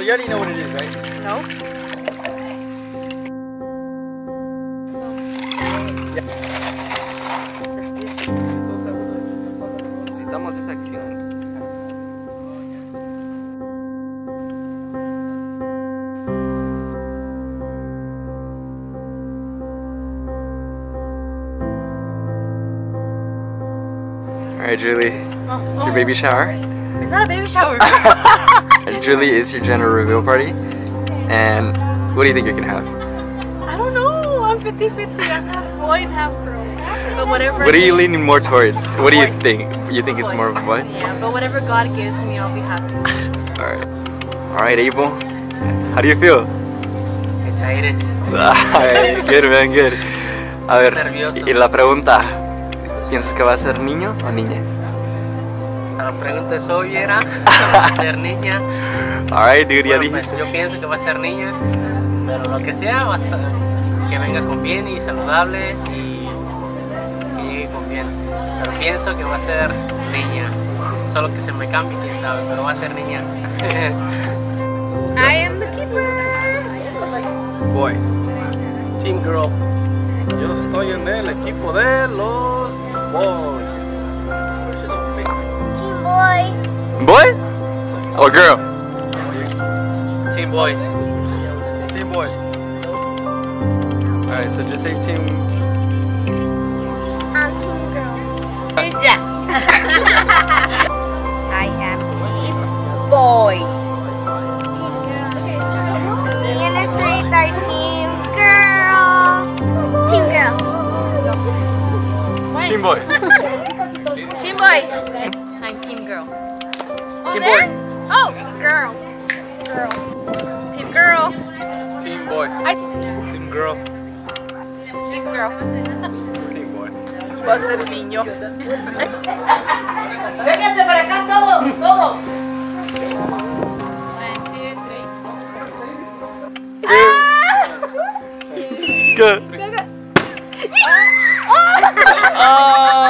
So you already know what it is, right? No. Necesitamos esa acción. Alright, Julie. It's your baby shower. It's not a baby shower. Julie is your gender reveal party. And what do you think you can have? I don't know. I'm 50 50. I'm half boy and half girl. But whatever. What are you leaning more towards? What do you think? You think it's more of a boy? Yeah, but whatever God gives me, I'll be happy. Alright. Alright, Abel. How do you feel? Excited. Ay, good man, good. A ver, Nervioso. y la pregunta, ¿piensas que va a ser niño o niña? La pregunta es obvia, era, ¿va a ser niña? Alright, dude, ya Bueno, pues, yo pienso que va a ser niña, pero lo que sea, va a ser, que venga con bien y saludable y que llegue con bien. Pero pienso que va a ser niña. Solo que se me cambie, quién sabe, pero va a ser niña. I am the keeper. Boy. Team Girl. Yo estoy en el equipo de los boys. Team Boy. Boy or girl? Team Boy. Team boy. Alright, so just say team. I'm Team Girl. Yeah. I am team boy. Me and the street are Team Girl. Team Girl. Team boy. girl. Oh, Team there? boy. Oh, girl. Girl. Team girl. Team Boy. I Team Girl. team girl. Team Boy. Va a ser niño. Vénganse para acá todo, todo. Ah.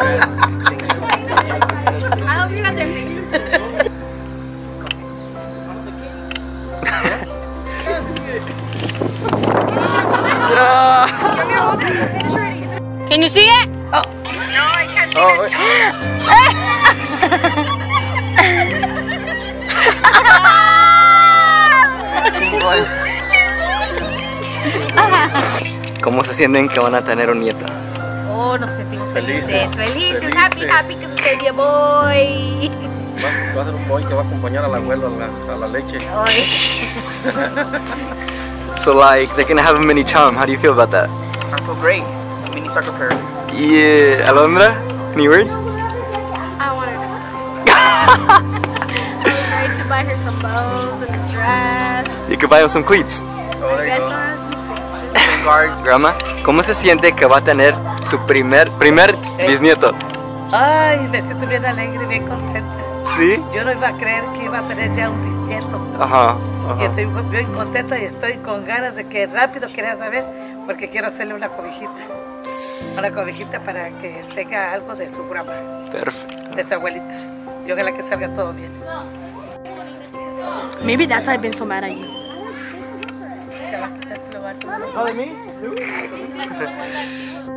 hope you got their face. Can you see it? Oh. Oh, wait. ¿Cómo se sienten que van a tener un nieto? Oh, nos sentimos felices. Felices. Felices, Felices. happy, happy que se boy. Va, va a ser un boy que va a acompañar al abuelo a la, a la leche. So like, they're gonna have a mini chum. How do you feel about that? I feel great. Mini soccer pair. Yeah, Alondra, any words? I want her to buy her some bows and a dress. You could buy her some cleats. Guard. Grandma, ¿cómo se siente que va a tener su primer, primer bisnieto? Ay, me siento bien alegre, bien contenta. ¿Sí? Yo no iba a creer que iba a tener ya un bisnieto. Ajá, Y ajá. estoy bien contenta y estoy con ganas de que rápido quería saber, porque quiero hacerle una cobijita. Una cobijita para que tenga algo de su grandma, Perfecto. de su abuelita. Y ojalá que salga todo bien. Maybe that's why I've been so mad at you. Oh, me? mí?